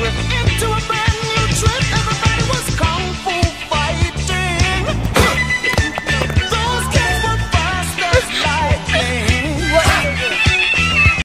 we're into a